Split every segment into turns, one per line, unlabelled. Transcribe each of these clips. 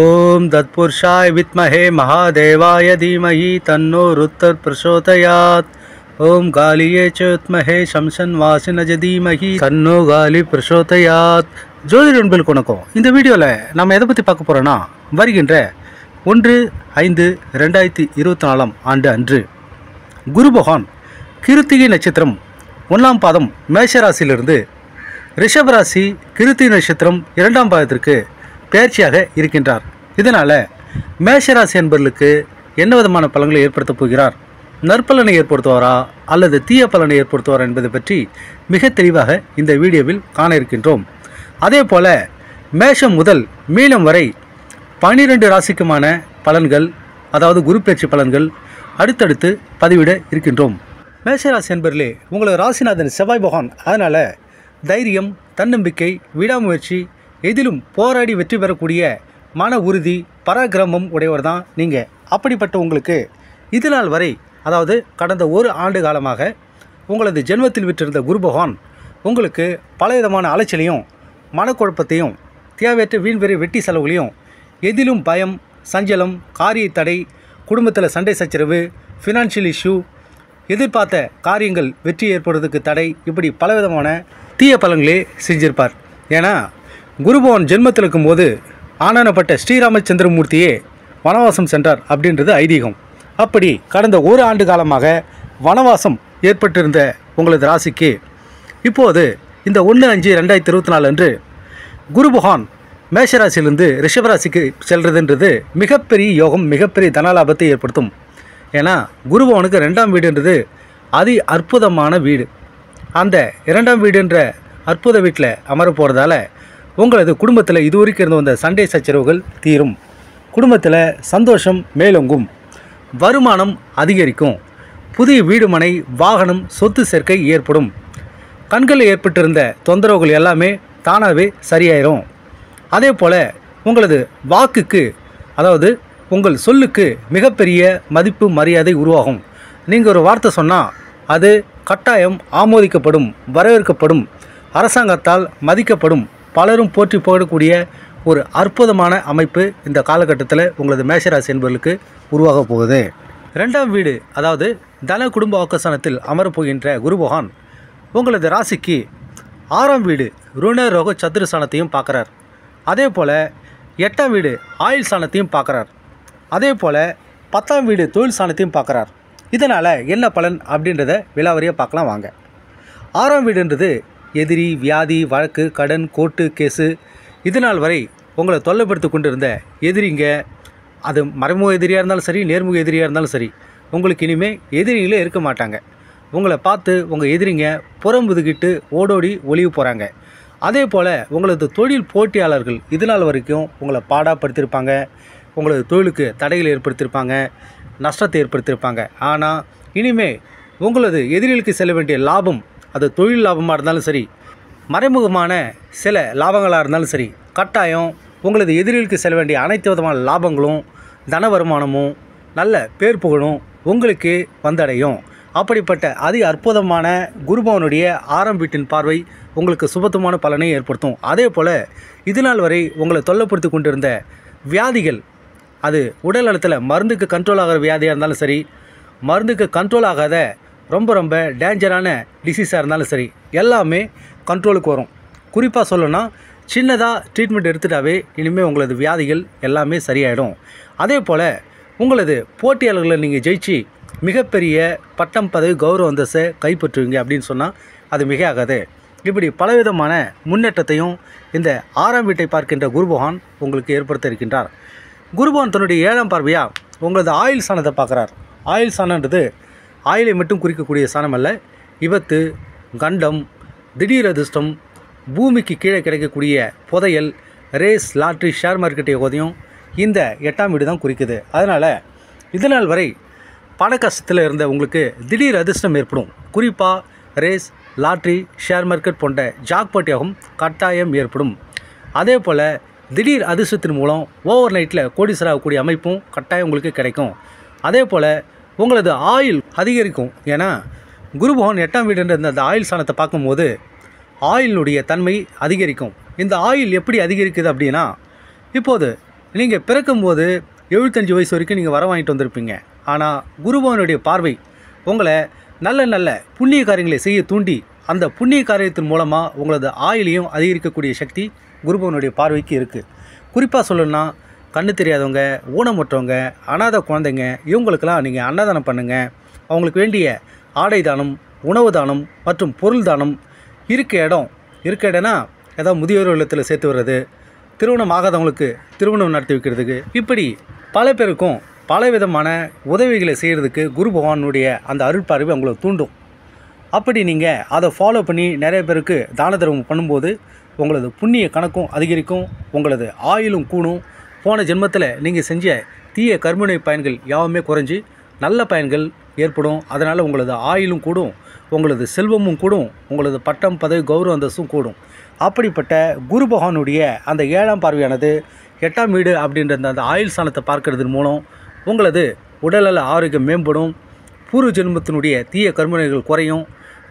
ஓம் தத்புருஷாய் வித்மஹே மகாதேவாய தீமஹி தன்னோ ருத்தர் பிரசோதயாத். ஓம் காலியே சோத்மஹே சம்சன் வாசினஜ தீமஹி தன்னோ காலி பிரசோதயாத். ஜோதிட நண்பர்களுக்கு வணக்கம். இந்த வீடியோவில் நம்ம எதை பற்றி பார்க்க போகிறோன்னா வருகின்ற ஒன்று ஐந்து ரெண்டாயிரத்தி இருபத்தி நாலாம் ஆண்டு அன்று குரு பகவான் கிருத்திகை நட்சத்திரம் ஒன்றாம் பாதம் மேஷராசியிலிருந்து ரிஷபராசி கிருத்திகை நட்சத்திரம் இரண்டாம் பாதத்திற்கு பெயர்ச்சியாக இருக்கின்றார். இதனால் மேஷராசி என்பர்களுக்கு என்ன விதமான பலன்களை ஏற்படுத்தப் போகிறார்? நற்பலனை ஏற்படுத்துவாரா? அல்லது தீய பலனை ஏற்படுத்துவாரா என்பதை பற்றி மிக தெளிவாக இந்த வீடியோவில் காண இருக்கின்றோம். அதே போல மேஷம் முதல் மீனம் வரை பனிரெண்டு ராசிக்குமான பலன்கள் அதாவது குரு பயிற்சி பலன்கள் அடுத்தடுத்து பதிவிட இருக்கின்றோம். மேஷராசி என்பர்களே உங்களது ராசிநாதன் செவ்வாய் பகவான். அதனால் தைரியம் தன்னம்பிக்கை விடாமுயற்சி எதிலும் போராடி வெற்றி பெறக்கூடிய மன உறுதி பராக்கிரமம் உடையவர் தான் நீங்கள் அப்படிப்பட்ட உங்களுக்கு இது நாள் வரை அதாவது கடந்த ஒரு ஆண்டு காலமாக உங்களது ஜென்மத்தில் விற்றிருந்த குரு பகவான் உங்களுக்கு பலவிதமான அலைச்சலையும் மனக்குழப்பத்தையும் தேவையற்ற வீண்வெறி வெட்டி செலவுகளையும் எதிலும் பயம் சஞ்சலம் காரிய தடை குடும்பத்தில் சண்டை சச்சரவு ஃபினான்ஷியல் இஷ்யூ எதிர்பார்த்த காரியங்கள் வெற்றி ஏற்படுறதுக்கு தடை இப்படி பலவிதமான தீய பலங்களே செஞ்சிருப்பார். ஏன்னா குருபவன் ஜென்மத்தில் இருக்கும்போது ஆனனப்பட்ட ஸ்ரீராமச்சந்திரமூர்த்தியே வனவாசம் சென்றார் அப்படின்றது ஐதீகம். அப்படி கடந்த ஒரு ஆண்டு காலமாக வனவாசம் ஏற்பட்டிருந்த உங்களது ராசிக்கு இப்போது இந்த ஒன்று அஞ்சு ரெண்டாயிரத்தி இருபத்தி நாலு அன்று குருபகான் மேஷராசியிலிருந்து ரிஷபராசிக்கு செல்றதுன்றது மிகப்பெரிய யோகம் மிகப்பெரிய தனலாபத்தை ஏற்படுத்தும். ஏன்னா குருபவனுக்கு ரெண்டாம் வீடுன்றது அதி அற்புதமான வீடு. அந்த இரண்டாம் வீடுன்ற அற்புத வீட்டில் அமர போகிறதால உங்களது குடும்பத்தில் இதுவரைக்கும் இருந்து வந்த சண்டை சச்சரவுகள் தீரும். குடும்பத்தில் சந்தோஷம் மேலோங்கும். வருமானம் அதிகரிக்கும். புதிய வீடு மனை வாகனம் சொத்து சேர்க்கை ஏற்படும். கண்களில் ஏற்பட்டிருந்த தொந்தரவுகள் எல்லாமே தானாகவே சரியாயிரும். அதே போல் உங்களது வாக்குக்கு அதாவது உங்கள் சொல்லுக்கு மிகப்பெரிய மதிப்பு மரியாதை உருவாகும். நீங்கள் ஒரு வார்த்தை சொன்னால் அது கட்டாயம் ஆமோதிக்கப்படும் வரவேற்கப்படும் அரசாங்கத்தால் மதிக்கப்படும். பலரும் போற்றி போடக்கூடிய ஒரு அற்புதமான அமைப்பு இந்த காலகட்டத்தில் உங்களது மேஷராசி என்பவர்களுக்கு உருவாக போகுது. ரெண்டாம் வீடு அதாவது தன குடும்ப ஆக்கசானத்தில் அமரப்போகின்ற குருபகவான் உங்களது ராசிக்கு ஆறாம் வீடு ருண ரோக சத்துரு சாணத்தையும் பார்க்குறார். அதே போல் எட்டாம் வீடு ஆயுள் சாணத்தையும் பார்க்குறார். அதே போல் பத்தாம் வீடு தொழில் சாணத்தையும் பார்க்குறார். இதனால் என்ன பலன் அப்படின்றத விலாவரியாக பார்க்கலாம் வாங்க. ஆறாம் வீடுன்றது எதிரி வியாதி வழக்கு கடன் கோர்ட்டு கேஸு இது நாள் வரை உங்களை தொல்லைப்படுத்தி கொண்டிருந்த எதிரிங்க அது மறைமுக எதிரியாக இருந்தாலும் சரி நேர்முக எதிரியாக இருந்தாலும் சரி உங்களுக்கு இனிமேல் எதிரிகளே இருக்க மாட்டாங்க. உங்களை பார்த்து உங்கள் எதிரிங்க புறம்புதுகிட்டு ஓடோடி ஒளிவு போகிறாங்க அதே போல் உங்களது தொழில் போட்டியாளர்கள் இது நாள் வரைக்கும் உங்களை பாடாப்படுத்தியிருப்பாங்க உங்களது தொழிலுக்கு தடைகளை ஏற்படுத்தியிருப்பாங்க நஷ்டத்தை ஏற்படுத்தியிருப்பாங்க ஆனால் இனிமே உங்களது எதிரிகளுக்கு செல்ல வேண்டிய லாபம் அது தொழில் லாபமாக இருந்தாலும் சரி மறைமுகமான சில லாபங்களாக இருந்தாலும் சரி கட்டாயம் உங்களது எதிரிகளுக்கு செல்ல வேண்டிய அனைத்து விதமான லாபங்களும் தன வருமானமும் நல்ல பேர் புகழும் உங்களுக்கு வந்தடையும். அப்படிப்பட்ட அதி அற்புதமான குருபவனுடைய ஆரம்ப வீட்டின் பார்வை உங்களுக்கு சுபத்துமான பலனை ஏற்படுத்தும். அதே போல் இது நாள் வரை உங்களை தொல்லைப்படுத்தி கொண்டிருந்த வியாதிகள் அது உடல் நலத்தில் மருந்துக்கு கண்ட்ரோல் ஆகிற வியாதியாக இருந்தாலும் சரி மருந்துக்கு கண்ட்ரோல் ஆகாத ரொம்ப ரொம்ப டேஞ்சரான டிசீஸாக இருந்தாலும் சரி எல்லாமே கண்ட்ரோலுக்கு வரும். குறிப்பாக சொல்லணும்னா சின்னதாக ட்ரீட்மெண்ட் எடுத்துட்டாவே இனிமேல் உங்களது வியாதிகள் எல்லாமே சரியாயிடும். அதே போல் உங்களது போட்டியாளர்களை நீங்கள் ஜெயிச்சு மிகப்பெரிய பட்டம் பதவி கௌரவ அந்தஸ்தை கைப்பற்றுவீங்க அப்படின்னு சொன்னால் அது மிக ஆகாது இப்படி பலவிதமான முன்னேற்றத்தையும் இந்த ஆறாம் வீட்டை பார்க்கின்ற குருபகவான் உங்களுக்கு ஏற்படுத்த இருக்கின்றார். குருபவன் தன்னுடைய ஏழாம் பார்வையாக உங்களது ஆயுள் சாணத்தை பார்க்குறார். ஆயுள் சாணன்றது ஆயிலை மட்டும் குறிக்கக்கூடிய சாணம் அல்ல. விபத்து கண்டம் திடீர் அதிர்ஷ்டம் பூமிக்கு கீழே கிடைக்கக்கூடிய புதையல் ரேஸ் லாட்ரி ஷேர் மார்க்கெட் யோகதையும் இந்த எட்டாம் வீடு தான் குறிக்குது. அதனால் இதனால் வரை பண கஷ்டத்தில் இருந்த உங்களுக்கு திடீர் அதிர்ஷ்டம் ஏற்படும். குறிப்பாக ரேஸ் லாட்ரி ஷேர் மார்க்கெட் போன்ற ஜாக்பாட் யோகம் கட்டாயம் ஏற்படும். அதே போல் திடீர் அதிர்ஷ்டத்தின் மூலம் ஓவர் நைட்டில் கோடீஸ்வரர் ஆகக்கூடிய அமைப்பும் கட்டாயம் உங்களுக்கு கிடைக்கும். அதே போல் உங்களது ஆயில் அதிகரிக்கும். ஏன்னா குரு பகவான் எட்டாம் வீடுன்ற அந்த ஆயில் சாணத்தை பார்க்கும்போது ஆயிலினுடைய தன்மை அதிகரிக்கும். இந்த ஆயில் எப்படி அதிகரிக்குது அப்படின்னா இப்போது நீங்கள் பிறக்கும்போது எழுபத்தஞ்சு வயசு வரைக்கும் நீங்கள் வர வாங்கிட்டு வந்திருப்பீங்க. ஆனால் குருபவனுடைய பார்வை உங்களை நல்ல நல்ல புண்ணிய காரியங்களை செய்ய தூண்டி அந்த புண்ணிய காரியத்தின் மூலமாக உங்களது ஆயிலையும் அதிகரிக்கக்கூடிய சக்தி குருபவனுடைய பார்வைக்கு இருக்குது குறிப்பாக சொல்லணும்னா கண்ணு தெரியாதவங்க ஊனமுற்றவங்க அனாதை குழந்தைங்க இவங்களுக்கெல்லாம் நீங்கள் அன்னதானம் பண்ணுங்கள் அவங்களுக்கு வேண்டிய ஆடை தானம் உணவு தானம் மற்றும் பொருள் தானம் இருக்க இடம். இருக்க இடம்னா ஏதாவது முதியோர் இல்லத்தில் சேர்த்து வர்றது திருமணம் ஆகாதவங்களுக்கு திருமணம் நடத்தி வைக்கிறதுக்கு. இப்படி பல பேருக்கும் பல விதமான உதவிகளை செய்கிறதுக்கு குரு பகவானுடைய அந்த அருள் பார்வை உங்களை தூண்டும். அப்படி நீங்கள் அதை ஃபாலோ பண்ணி நிறைய பேருக்கு தான தர்மம் பண்ணும்போது உங்களது புண்ணிய கணக்கும் அதிகரிக்கும் உங்களது ஆயுளும் கூடும் போன ஜென்மத்தில் நீங்கள் செஞ்ச தீய கர்மனை பயன்கள் யாவுமே குறைஞ்சி நல்ல பயன்கள் ஏற்படும். அதனால் உங்களது ஆயிலும் கூடும் உங்களது செல்வமும் கூடும் உங்களது பட்டம் பதவி கௌரவ அந்தஸ்தும் கூடும். அப்படிப்பட்ட குரு பகவானுடைய அந்த ஏழாம் பார்வையானது எட்டாம் வீடு அப்படின்ற அந்த ஆயுள் ஸ்தானத்தை பார்க்கறதன் மூலம் உங்களது உடல்நல ஆரோக்கியம் மேம்படும். பூர்வ ஜென்மத்தினுடைய தீய கர்மனைகள் குறையும்.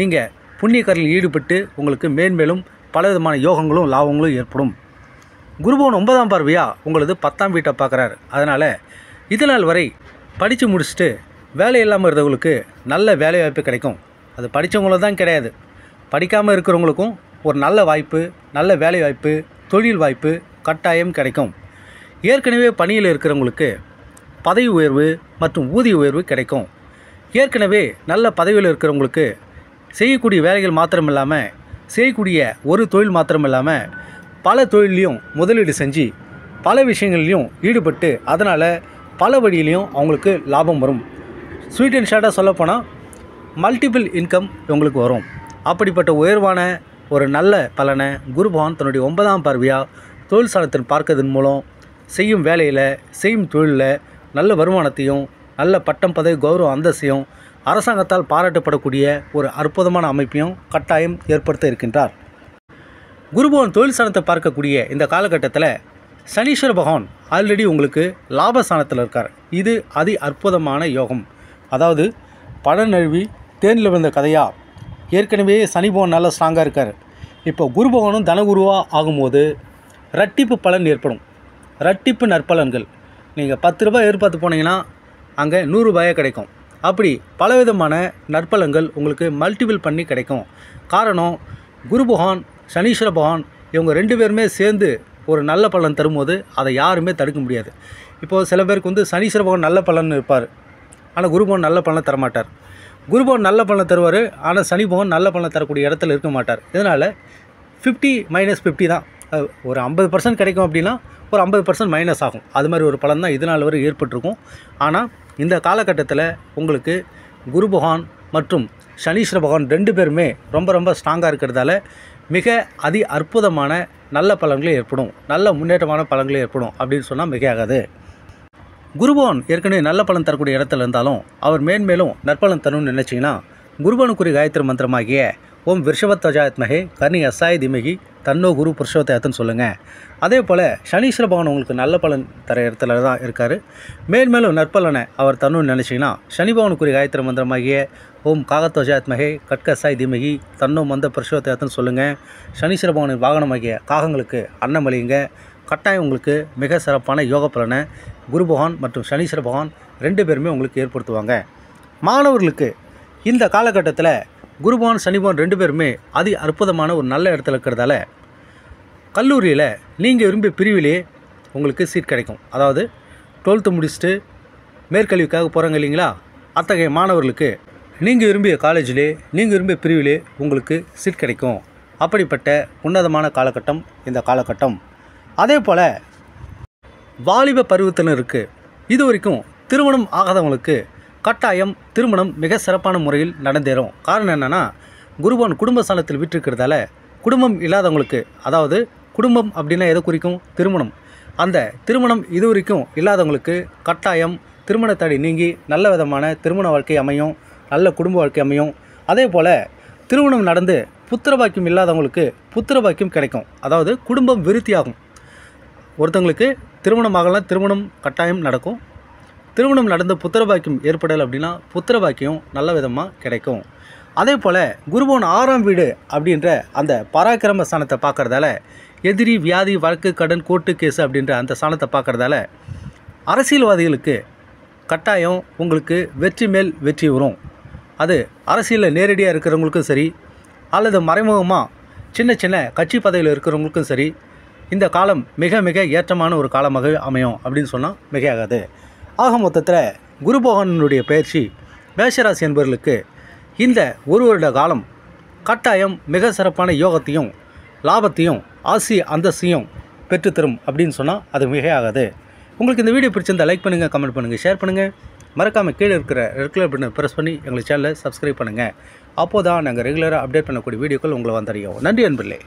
நீங்கள் புண்ணிய கரையில் ஈடுபட்டு உங்களுக்கு மேன்மேலும் பல விதமான யோகங்களும் லாபங்களும் ஏற்படும். குருபவன் ஒன்பதாம் பார்வையாக உங்களது பத்தாம் வீட்டை பார்க்குறாரு. அதனால் இது நாள் வரை படித்து முடிச்சுட்டு வேலை இல்லாமல் இருந்தவங்களுக்கு நல்ல வேலை வாய்ப்பு கிடைக்கும். அது படித்தவங்களும் தான் கிடையாது. படிக்காமல் இருக்கிறவங்களுக்கும் ஒரு நல்ல வாய்ப்பு நல்ல வேலை வாய்ப்பு தொழில் வாய்ப்பு கட்டாயம் கிடைக்கும். ஏற்கனவே பணியில் இருக்கிறவங்களுக்கு பதவி உயர்வு மற்றும் ஊதிய உயர்வு கிடைக்கும். ஏற்கனவே நல்ல பதவியில் இருக்கிறவங்களுக்கு செய்யக்கூடிய வேலைகள் மாத்திரம் இல்லாமல் செய்யக்கூடிய ஒரு தொழில் மாத்திரம் இல்லாமல் பல தொழிலையும் முதலீடு செஞ்சு பல விஷயங்கள்லையும் ஈடுபட்டு அதனால் பல வழியிலையும் அவங்களுக்கு லாபம் வரும். ஸ்வீட் அண்ட் ஷார்ட்டாக சொல்லப்போனால் மல்டிபிள் இன்கம் உங்களுக்கு வரும். அப்படிப்பட்ட உயர்வான ஒரு நல்ல பலனை குருபவான் தன்னுடைய ஒன்பதாம் பார்வையாக தொழில் சாலத்தின் பார்க்கறதன் மூலம் செய்யும் வேலையில் செய்யும் தொழிலில் நல்ல வருமானத்தையும் நல்ல பட்டம் பதவி கௌரவ அந்தஸ்தையும் அரசாங்கத்தால் பாராட்டப்படக்கூடிய ஒரு அற்புதமான அமைப்பையும் கட்டாயம் ஏற்படுத்த இருக்கின்றார். குருபவன் தொழில் ஸ்தானத்தை பார்க்கக்கூடிய இந்த காலகட்டத்தில் சனீஸ்வர பகவான் ஆல்ரெடி உங்களுக்கு லாபஸ்தானத்தில் இருக்கார். இது அதி அற்புதமான யோகம். அதாவது படம் நழுவி தேனில் விழுந்த கதையாக ஏற்கனவே சனி பகவான் நல்லா ஸ்ட்ராங்காக இருக்கார். இப்போ குரு பகவானும் தனகுருவாக ஆகும்போது ரட்டிப்பு பலன் ஏற்படும். ரட்டிப்பு நற்பலன்கள். நீங்கள் பத்து ரூபாய் எதிர்பார்த்து போனீங்கன்னா அங்கே நூறுரூபாயே கிடைக்கும். அப்படி பலவிதமான நற்பலன்கள் உங்களுக்கு மல்டிபிள் பண்ணி கிடைக்கும். காரணம் குரு பகவான் சனீஸ்வர பகவான் இவங்க ரெண்டு பேருமே சேர்ந்து ஒரு நல்ல பலன் தரும்போது அதை யாருமே தடுக்க முடியாது. இப்போது சில பேருக்கு வந்து சனீஸ்வர பகவான் நல்ல பலன் இருப்பார். ஆனால் குருபவன் நல்ல பலனை தரமாட்டார். குருபவன் நல்ல பலனை தருவார் ஆனால் சனி பகவான் நல்ல பலனை தரக்கூடிய இடத்துல இருக்க மாட்டார். இதனால் ஃபிஃப்டி மைனஸ் ஃபிஃப்டி தான். ஒரு ஐம்பது பர்சன்ட் கிடைக்கும் அப்படின்னா ஒரு ஐம்பது பர்சன்ட் மைனஸ் ஆகும். அது மாதிரி ஒரு பலன் தான் இதனால் வரை ஏற்பட்டிருக்கும். ஆனால் இந்த காலகட்டத்தில் உங்களுக்கு குரு பகவான் மற்றும் சனீஸ்வர பகவான் ரெண்டு பேருமே ரொம்ப ரொம்ப ஸ்ட்ராங்காக இருக்கிறதால மிக அதி அற்புதமான நல்ல பலன்கள் ஏற்படும். நல்ல முன்னேற்றமான பலன்கள் ஏற்படும் அப்படின்னு சொன்னால் மிகையாகாது. குருபவன் ஏற்கனவே நல்ல பலன் தரக்கூடிய இடத்துல இருந்தாலும் அவர் மேன்மேலும் நற்பலன் தரணும்னு நினச்சிங்கன்னா குருபவனுக்குரிய காயத்ரி மந்திரமாகிய ஓம் விருஷபத்வஜாத்மகே கர்ணி அசாய திமகி தன்னோ குரு புருஷோத்தயத்துன்னு சொல்லுங்கள் அதே போல் சனீஸ்வர பகவான் உங்களுக்கு நல்ல பலன் தர இடத்துல தான் இருக்கார். மேன்மேலும் நற்பலனை அவர் தரணும்னு நினச்சிங்கன்னா சனி பகவானுக்குரிய காயத்ரி மந்திரமாகிய ஓம் காகத்வஜாத்மகே கட்கசாய் திமகி தன்னோ மந்த புருஷோத்தயத்துன்னு சொல்லுங்கள் சனீஸ்வர பகவானின் வாகனமாகிய காகங்களுக்கு அன்னமளிங்க கட்டாயம் உங்களுக்கு மிக சிறப்பான யோக பலனை குரு பகவான் மற்றும் சனீஸ்வர பகவான் ரெண்டு பேருமே உங்களுக்கு ஏற்படுத்துவாங்க. மாணவர்களுக்கு இந்த காலகட்டத்தில் குருபவான் பகவான் ரெண்டு பேருமே அதி அற்புதமான ஒரு நல்ல இடத்துல இருக்கிறதால கல்லூரியில் நீங்கள் விரும்பிய பிரிவிலே உங்களுக்கு சீட் கிடைக்கும். அதாவது டுவெல்த்து முடிச்சுட்டு மேற்கல்விக்காக போகிறாங்க இல்லைங்களா? அத்தகைய மாணவர்களுக்கு நீங்கள் விரும்பிய காலேஜிலே நீங்கள் விரும்பிய பிரிவிலே உங்களுக்கு சீட் கிடைக்கும். அப்படிப்பட்ட உன்னதமான காலகட்டம் இந்த காலகட்டம். அதே போல் வாலிப பருவத்தினருக்கு இது வரைக்கும் திருமணம் ஆகாதவங்களுக்கு கட்டாயம் திருமணம் மிக சிறப்பான முறையில் நடந்தேறும். காரணம் என்னென்னா குருபவன் குடும்ப ஸ்தானத்தில் விட்டிருக்கிறதால குடும்பம் இல்லாதவங்களுக்கு அதாவது குடும்பம் அப்படின்னா எதை குறிக்கும்? திருமணம். அந்த திருமணம் இது வரைக்கும் இல்லாதவங்களுக்கு கட்டாயம் திருமண தடை நீங்கி நல்ல விதமான திருமண வாழ்க்கை அமையும் நல்ல குடும்ப வாழ்க்கை அமையும். அதே போல் திருமணம் நடந்து புத்திரபாக்கியம் இல்லாதவங்களுக்கு புத்திரபாக்கியம் கிடைக்கும். அதாவது குடும்பம் விருத்தியாகும். ஒருத்தவங்களுக்கு திருமணம் ஆகலாம் திருமணம் கட்டாயம் நடக்கும். திருமணம் நடந்து புத்திரபாக்கியம் ஏற்படலை அப்படின்னா புத்திரபாக்கியம் நல்ல விதமாக கிடைக்கும். அதே போல் குருபவன் ஆறாம் வீடு அப்படின்ற அந்த பராக்கிரம ஸ்தானத்தை பார்க்குறதால எதிரி வியாதி வழக்கு கடன் கோர்ட்டு கேஸ் அப்படின்ற அந்த சாணத்தை பார்க்குறதால அரசியல்வாதிகளுக்கு கட்டாயம் உங்களுக்கு வெற்றி மேல் வெற்றி வரும். அது அரசியலில் நேரடியாக இருக்கிறவங்களுக்கும் சரி அல்லது மறைமுகமாக சின்ன சின்ன கட்சி பதவியில் இருக்கிறவங்களுக்கும் சரி இந்த காலம் மிக மிக ஏற்றமான ஒரு காலமாக அமையும் அப்படின்னு சொன்னால் மிகையாகாது. ஆக மொத்தத்தில் குரு பகவானுடைய பயிற்சி மேஷராசி என்பவர்களுக்கு இந்த ஒரு வருட காலம் கட்டாயம் மிக சிறப்பான யோகத்தையும் லாபத்தையும் ஆசி அந்தஸ்தையும் பெற்றுத்தரும் அப்படின்னு சொன்னால் அது மிகையாகாது. உங்களுக்கு இந்த வீடியோ பிடிச்சிருந்தால் லைக் பண்ணுங்கள் கமெண்ட் பண்ணுங்கள் ஷேர் பண்ணுங்கள் மறக்காமல் கீழே இருக்கிற ரெகுலர் பட்டனை ப்ரெஸ் பண்ணி எங்கள் சேனலை சப்ஸ்கிரைப் பண்ணுங்கள் அப்போ தான் நாங்கள் ரெகுலராக அப்டேட் பண்ணக்கூடிய வீடியோக்கள் உங்களை வந்தடையும். நன்றி அன்பில்லை